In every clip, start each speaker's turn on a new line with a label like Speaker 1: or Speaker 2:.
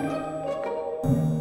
Speaker 1: thank you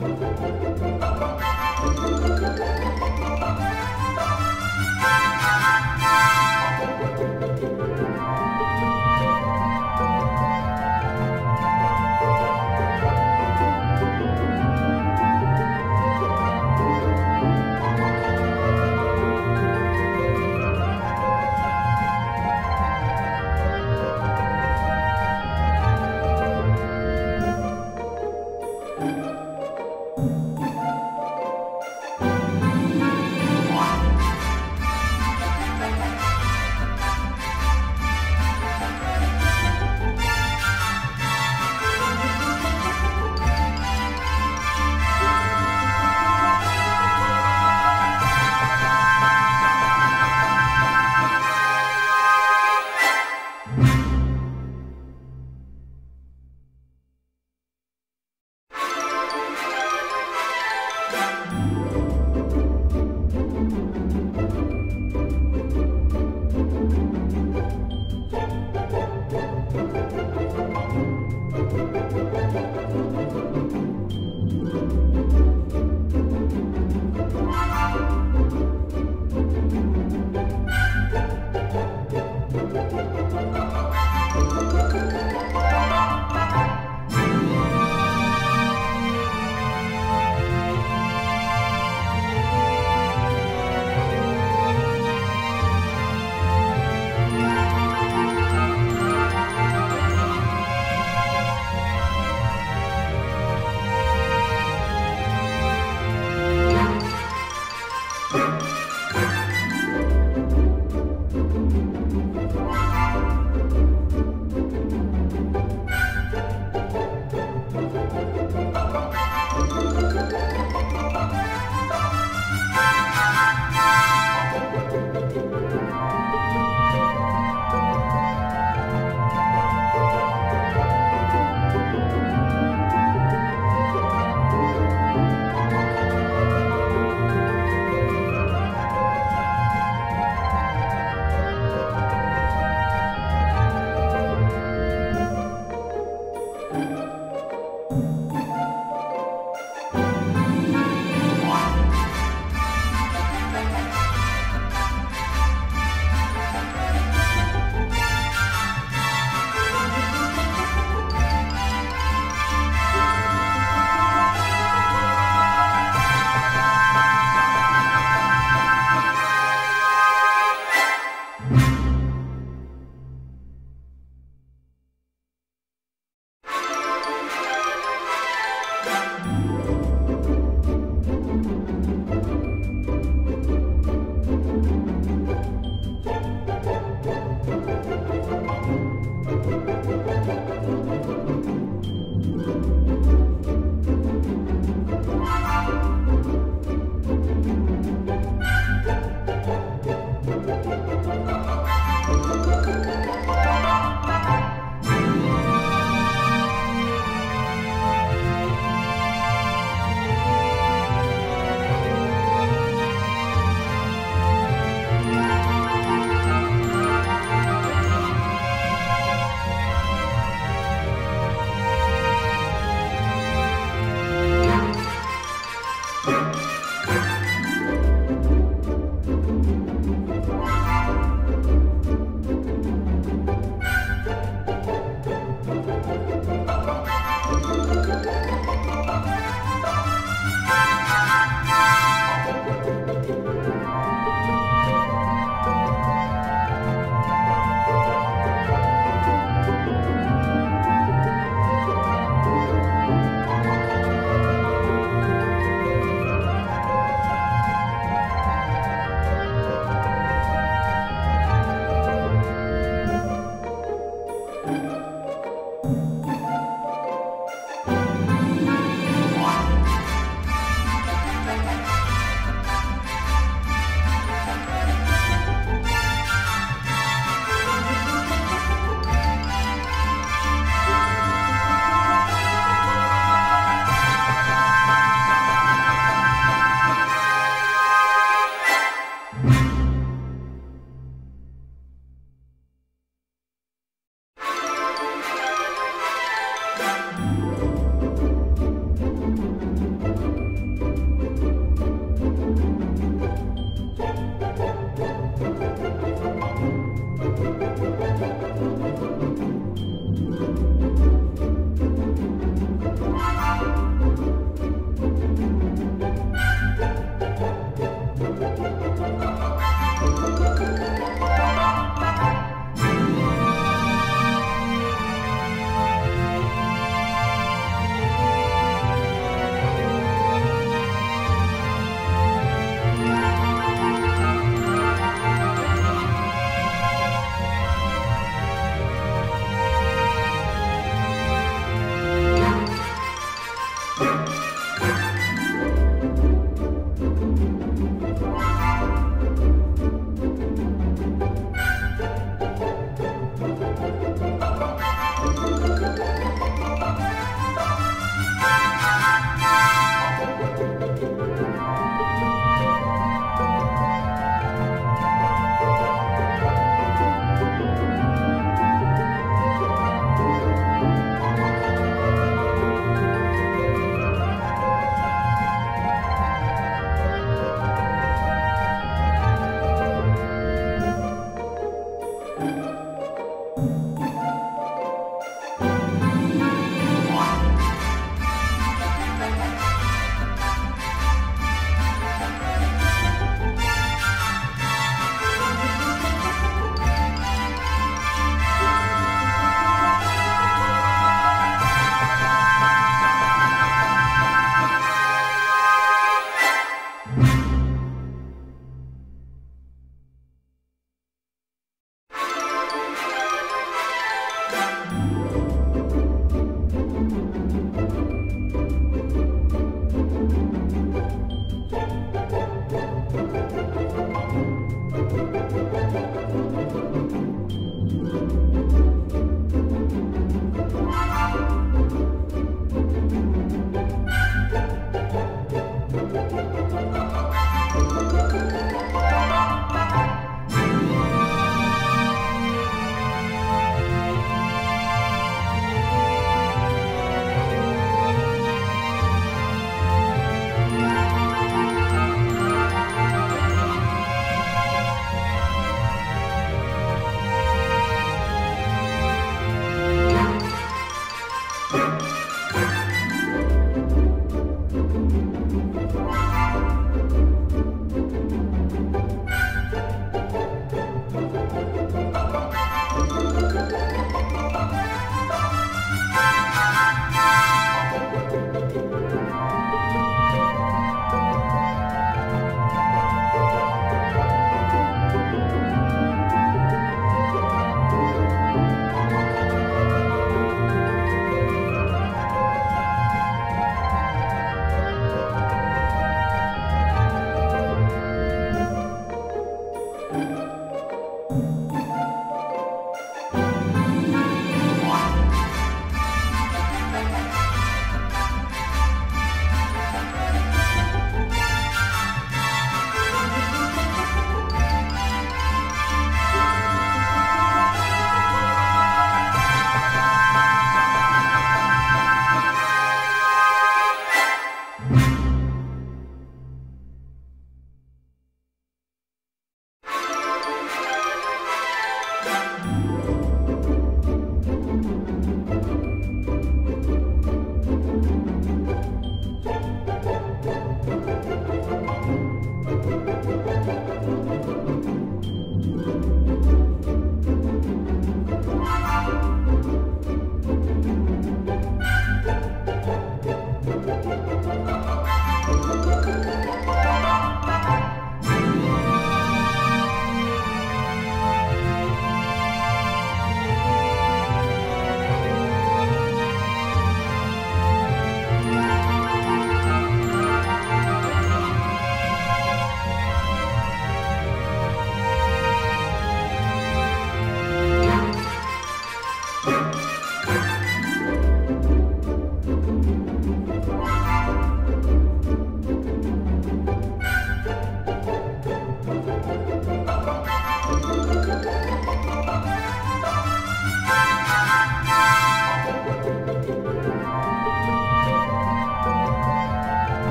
Speaker 1: Thank you.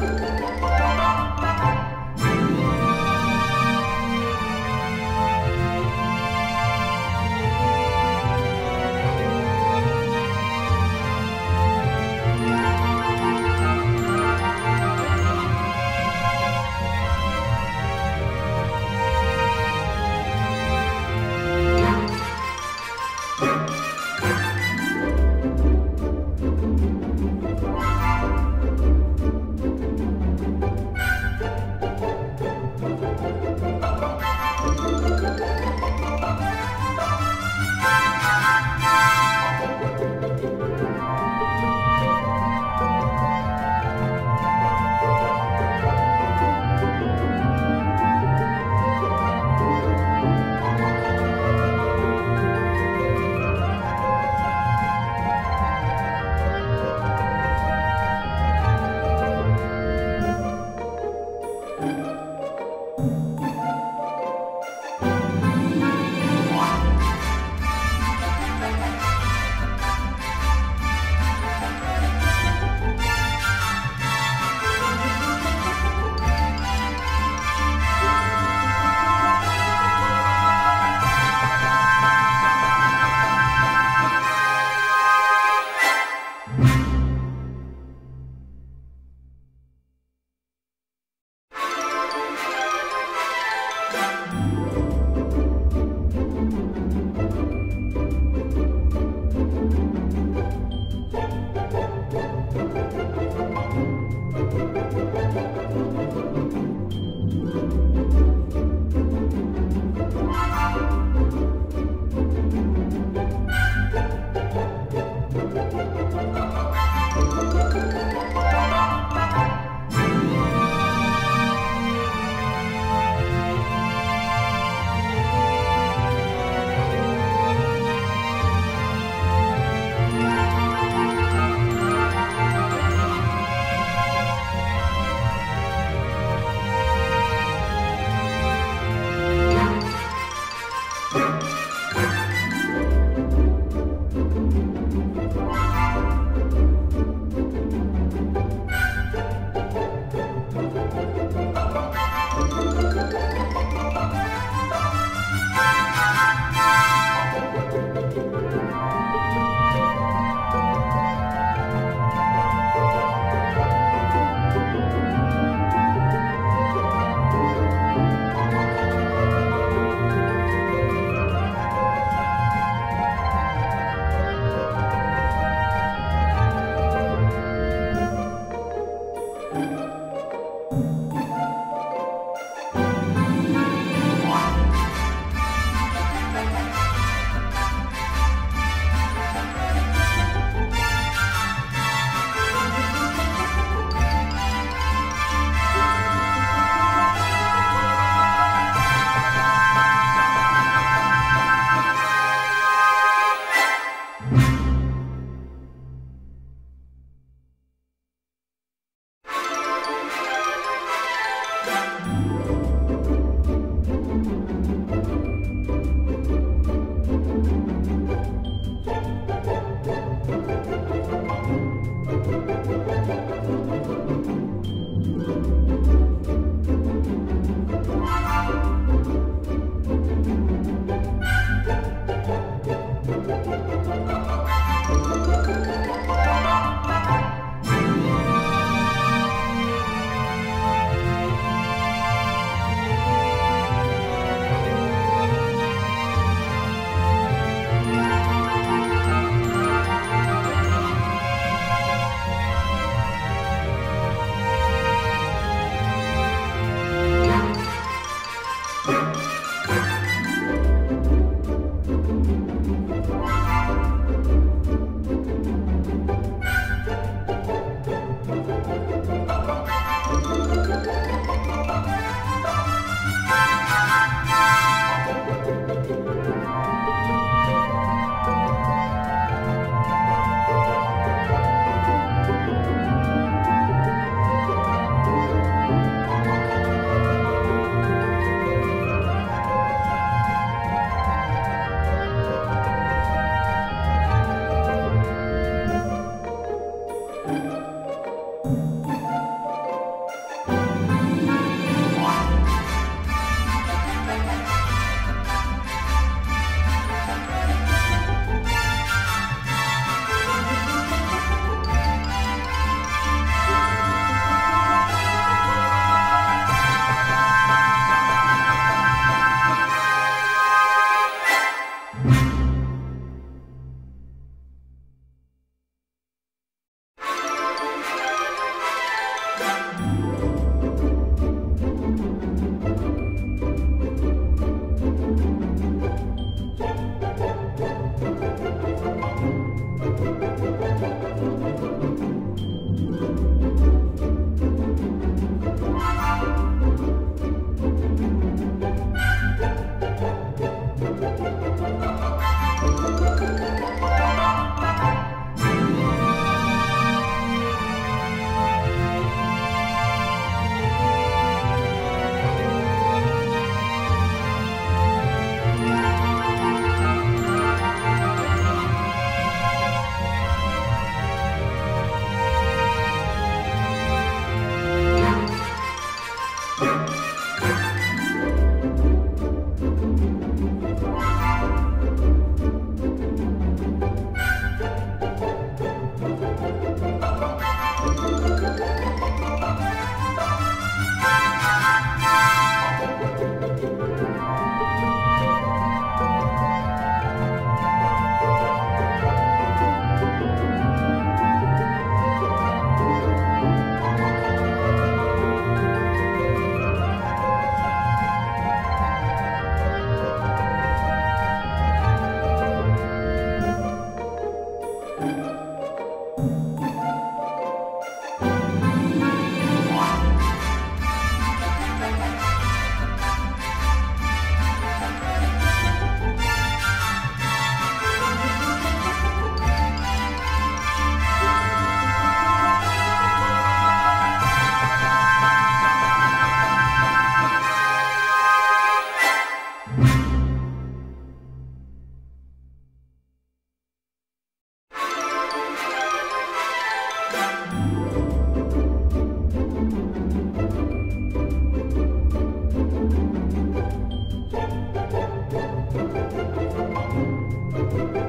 Speaker 1: Bye.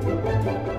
Speaker 1: Thank you.